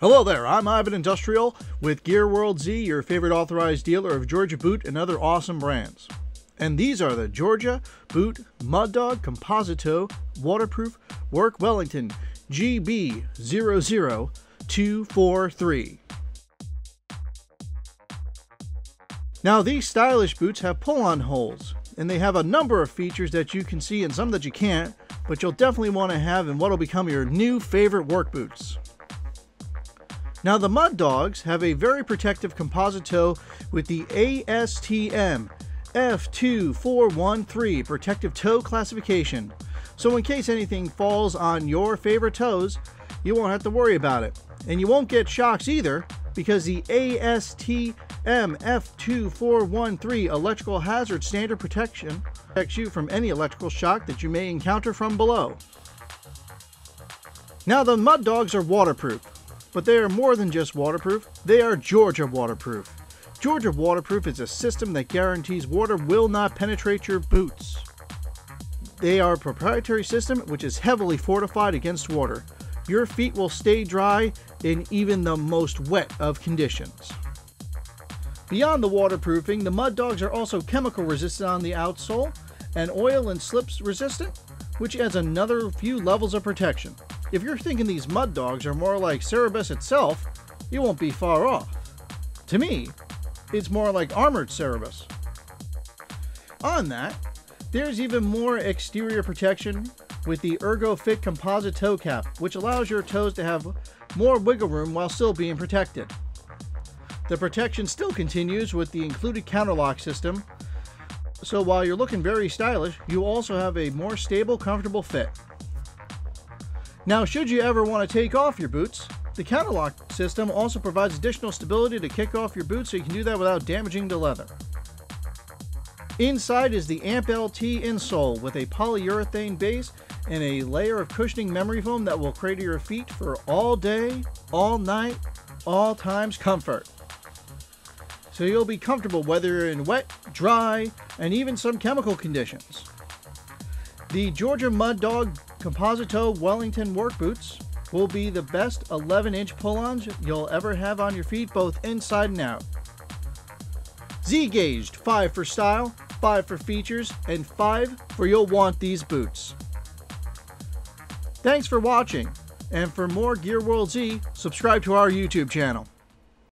Hello there, I'm Ivan Industrial with Gear World Z, your favorite authorized dealer of Georgia Boot and other awesome brands. And these are the Georgia Boot Mud Dog Composite Toe Waterproof Work Wellington GB00243. Now these stylish boots have pull-on holes, and they have a number of features that you can see and some that you can't, but you'll definitely want to have in what will become your new favorite work boots. Now the Mud Dogs have a very protective composite toe with the ASTM F2413 protective toe classification. So in case anything falls on your favorite toes, you won't have to worry about it. And you won't get shocks either because the ASTM F2413 electrical hazard standard protection protects you from any electrical shock that you may encounter from below. Now the Mud Dogs are waterproof. But they are more than just waterproof, they are Georgia waterproof. Georgia waterproof is a system that guarantees water will not penetrate your boots. They are a proprietary system which is heavily fortified against water. Your feet will stay dry in even the most wet of conditions. Beyond the waterproofing, the Mud Dogs are also chemical resistant on the outsole and oil and slips resistant, which adds another few levels of protection. If you're thinking these mud dogs are more like Cerberus itself, you won't be far off. To me, it's more like armored Cerberus. On that, there's even more exterior protection with the Ergo Fit composite toe cap, which allows your toes to have more wiggle room while still being protected. The protection still continues with the included counterlock system, so while you're looking very stylish, you also have a more stable, comfortable fit. Now, should you ever want to take off your boots, the counterlock system also provides additional stability to kick off your boots so you can do that without damaging the leather. Inside is the AMP LT insole with a polyurethane base and a layer of cushioning memory foam that will cradle your feet for all day, all night, all times comfort. So you'll be comfortable whether you're in wet, dry, and even some chemical conditions. The Georgia Mud Dog Composite Toe Wellington work boots will be the best 11 inch pull ons you'll ever have on your feet, both inside and out. Z gauged 5 for style, 5 for features, and 5 for you'll want these boots. Thanks for watching, and for more Gear World Z, subscribe to our YouTube channel.